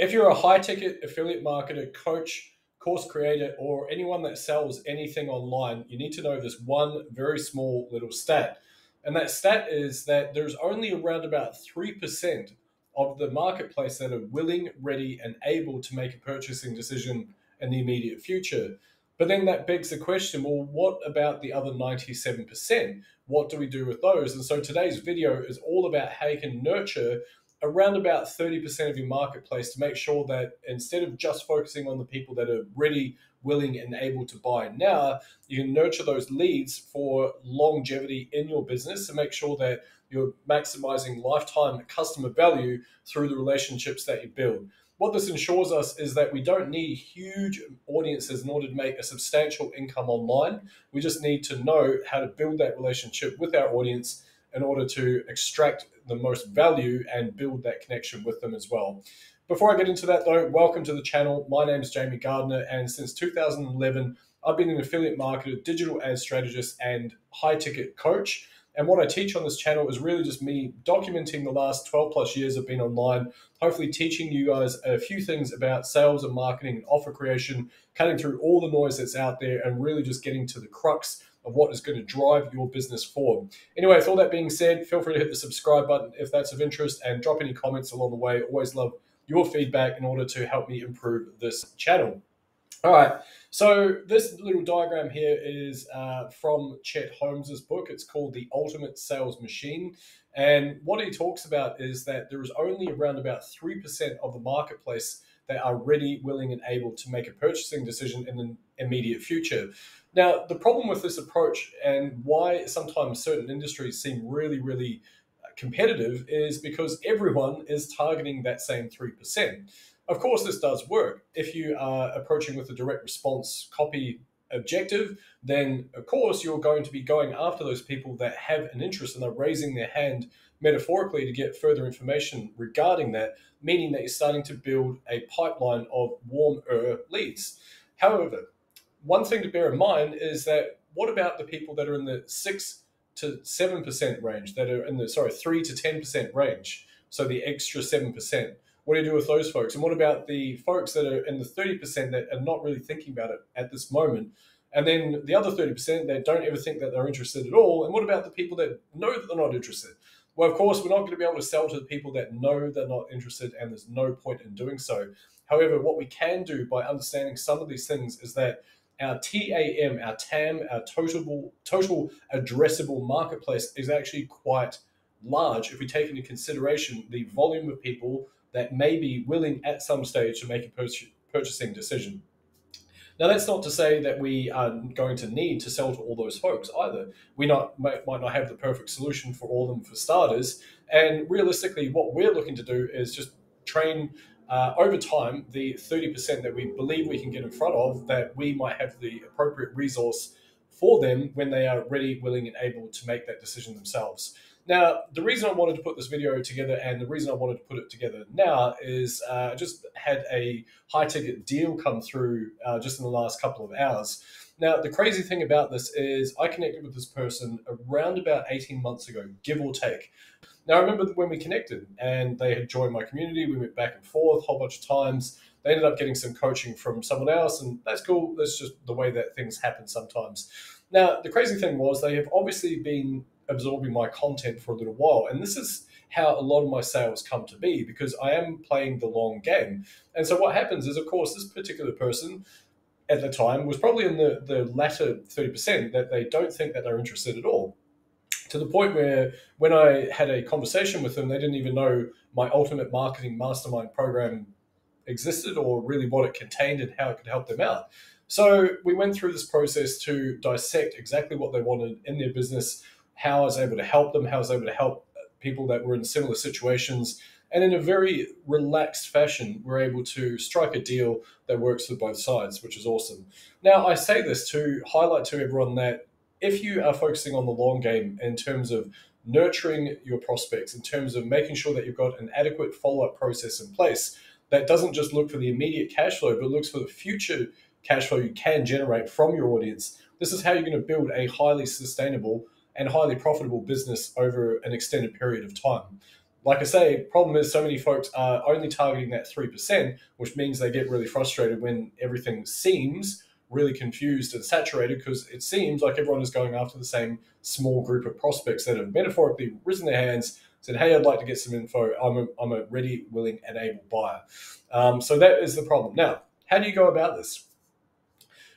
If you're a high ticket affiliate marketer, coach, course creator, or anyone that sells anything online, you need to know this one very small little stat. And that stat is that there's only around about 3% of the marketplace that are willing, ready, and able to make a purchasing decision in the immediate future. But then that begs the question well, what about the other 97%? What do we do with those? And so today's video is all about how you can nurture around about 30% of your marketplace to make sure that instead of just focusing on the people that are ready, willing, and able to buy now, you can nurture those leads for longevity in your business and make sure that you're maximizing lifetime customer value through the relationships that you build. What this ensures us is that we don't need huge audiences in order to make a substantial income online. We just need to know how to build that relationship with our audience in order to extract the most value and build that connection with them as well. Before I get into that though, welcome to the channel. My name is Jamie Gardiner, and since 2011, I've been an affiliate marketer, digital ad strategist, and high ticket coach. And what I teach on this channel is really just me documenting the last 12 plus years of being online, hopefully teaching you guys a few things about sales and marketing and offer creation, cutting through all the noise that's out there and really just getting to the crux of what is going to drive your business forward. Anyway, with all that being said, feel free to hit the subscribe button if that's of interest and drop any comments along the way. Always love your feedback in order to help me improve this channel. All right, so this little diagram here is uh, from Chet Holmes's book. It's called The Ultimate Sales Machine. And what he talks about is that there is only around about 3% of the marketplace that are ready, willing, and able to make a purchasing decision in the immediate future. Now, the problem with this approach and why sometimes certain industries seem really, really uh, competitive is because everyone is targeting that same 3%. Of course, this does work. If you are approaching with a direct response copy objective, then of course you're going to be going after those people that have an interest and are raising their hand metaphorically to get further information regarding that, meaning that you're starting to build a pipeline of warmer leads. However, one thing to bear in mind is that what about the people that are in the six to seven percent range, that are in the sorry three to ten percent range, so the extra seven percent. What do you do with those folks? And what about the folks that are in the thirty percent that are not really thinking about it at this moment? And then the other thirty percent that don't ever think that they're interested at all. And what about the people that know that they're not interested? Well, of course, we're not going to be able to sell to the people that know they're not interested, and there's no point in doing so. However, what we can do by understanding some of these things is that our TAM, our TAM, our total total addressable marketplace is actually quite large if we take into consideration the volume of people that may be willing at some stage to make a purchasing decision. Now, that's not to say that we are going to need to sell to all those folks either. We not might, not have the perfect solution for all of them for starters. And realistically, what we're looking to do is just train uh, over time, the 30% that we believe we can get in front of, that we might have the appropriate resource for them when they are ready, willing, and able to make that decision themselves. Now, the reason I wanted to put this video together and the reason I wanted to put it together now is uh, I just had a high ticket deal come through uh, just in the last couple of hours. Now, the crazy thing about this is I connected with this person around about 18 months ago, give or take. Now, I remember when we connected and they had joined my community, we went back and forth a whole bunch of times. They ended up getting some coaching from someone else, and that's cool. That's just the way that things happen sometimes. Now, the crazy thing was they have obviously been absorbing my content for a little while, and this is how a lot of my sales come to be because I am playing the long game. And so what happens is, of course, this particular person at the time was probably in the, the latter 30% that they don't think that they're interested at all to the point where when I had a conversation with them, they didn't even know my ultimate marketing mastermind program existed or really what it contained and how it could help them out. So we went through this process to dissect exactly what they wanted in their business, how I was able to help them, how I was able to help people that were in similar situations. And in a very relaxed fashion, we're able to strike a deal that works for both sides, which is awesome. Now, I say this to highlight to everyone that if you are focusing on the long game in terms of nurturing your prospects, in terms of making sure that you've got an adequate follow up process in place that doesn't just look for the immediate cash flow, but looks for the future cash flow you can generate from your audience, this is how you're going to build a highly sustainable and highly profitable business over an extended period of time. like I say, problem is so many folks are only targeting that 3%, which means they get really frustrated when everything seems really confused and saturated because it seems like everyone is going after the same small group of prospects that have metaphorically risen their hands, said, Hey, I'd like to get some info. I'm a, I'm a ready, willing, and able buyer. Um, so that is the problem. Now, how do you go about this?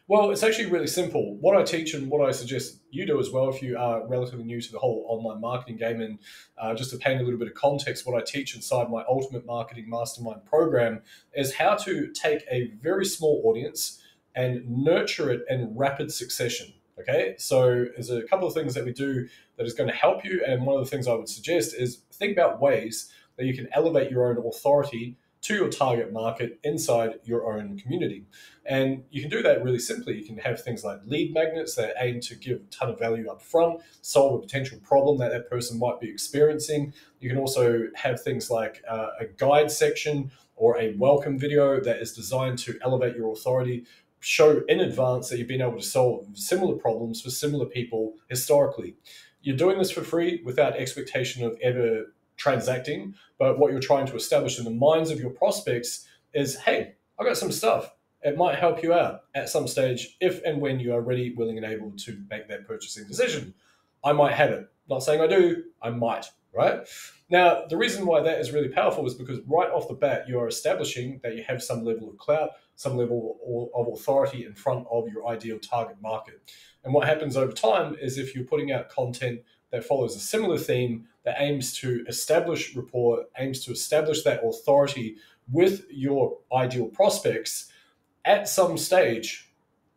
Well, it's actually really simple. What I teach and what I suggest you do as well, if you are relatively new to the whole online marketing game, and uh, just to paint a little bit of context, what I teach inside my Ultimate Marketing Mastermind program is how to take a very small audience and nurture it in rapid succession. Okay, so there's a couple of things that we do that is going to help you, and one of the things I would suggest is think about ways that you can elevate your own authority to your target market inside your own community. And you can do that really simply. You can have things like lead magnets that aim to give a ton of value up front, solve a potential problem that that person might be experiencing. You can also have things like uh, a guide section or a welcome video that is designed to elevate your authority show in advance that you've been able to solve similar problems for similar people historically. You're doing this for free without expectation of ever transacting, but what you're trying to establish in the minds of your prospects is hey, I've got some stuff. It might help you out at some stage if and when you are ready, willing, and able to make that purchasing decision. I might have it. Not saying I do, I might, right? Now, the reason why that is really powerful is because right off the bat, you are establishing that you have some level of clout, some level of authority in front of your ideal target market. And what happens over time is if you're putting out content that follows a similar theme that aims to establish rapport, aims to establish that authority with your ideal prospects at some stage,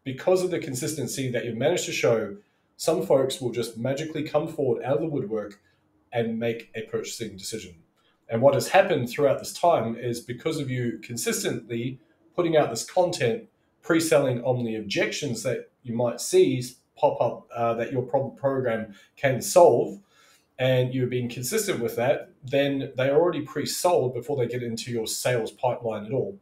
because of the consistency that you've managed to show, some folks will just magically come forward out of the woodwork and make a purchasing decision. And what has happened throughout this time is because of you consistently putting out this content, pre selling on the objections that you might see pop up uh, that your problem program can solve, and you've been consistent with that, then they are already pre sold before they get into your sales pipeline at all.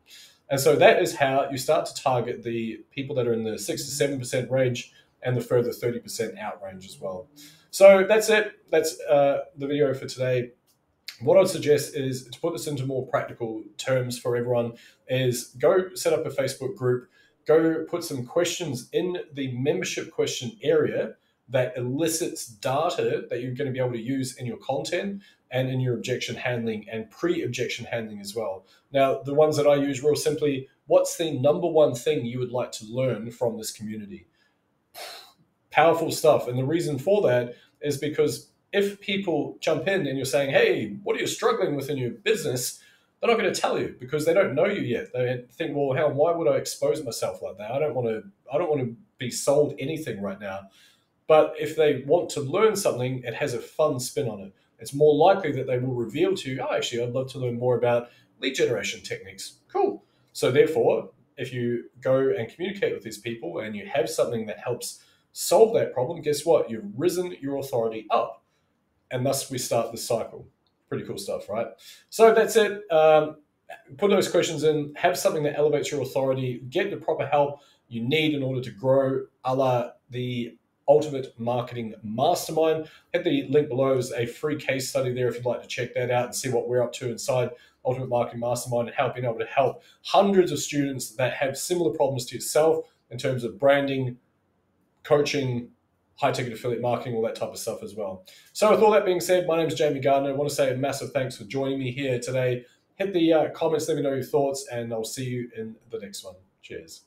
And so that is how you start to target the people that are in the 6 to 7% range and the further 30% out range as well. So that's it. That's uh, the video for today what I'd suggest is to put this into more practical terms for everyone is go set up a Facebook group, go put some questions in the membership question area that elicits data that you're going to be able to use in your content and in your objection handling and pre-objection handling as well. Now, the ones that I use real simply, what's the number one thing you would like to learn from this community? Powerful stuff. And the reason for that is because if people jump in and you're saying, hey, what are you struggling with in your business? They're not going to tell you because they don't know you yet. They think, well, hell, why would I expose myself like that? I don't want to. I don't want to be sold anything right now. But if they want to learn something, it has a fun spin on it. It's more likely that they will reveal to you, oh, actually, I'd love to learn more about lead generation techniques. Cool. So therefore, if you go and communicate with these people and you have something that helps solve that problem, guess what? You've risen your authority up and thus we start the cycle. Pretty cool stuff, right? So that's it. Um, put those questions in, have something that elevates your authority, get the proper help you need in order to grow, a la the Ultimate Marketing Mastermind. Hit the link below is a free case study there if you'd like to check that out and see what we're up to inside Ultimate Marketing Mastermind and how being able to help hundreds of students that have similar problems to yourself in terms of branding, coaching, high ticket affiliate marketing, all that type of stuff as well. So, with all that being said, my name is Jamie Gardiner. I want to say a massive thanks for joining me here today. Hit the uh, comments, let me know your thoughts, and I'll see you in the next one. Cheers.